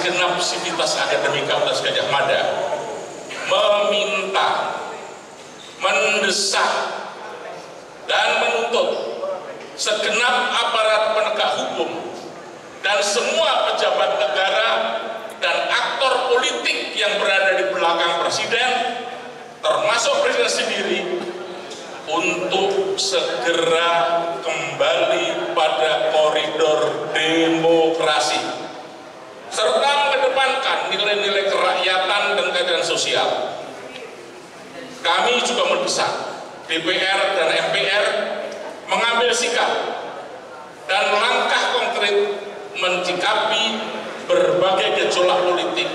segenap sivitas akademika Universitas Gajah Mada meminta, mendesak, dan menuntut segenap aparat penegak hukum dan semua pejabat negara dan aktor politik yang berada di belakang presiden termasuk presiden sendiri untuk segera kembali pada sosial. Kami juga mendesak DPR dan MPR mengambil sikap dan langkah konkret mencikapi berbagai gejolak politik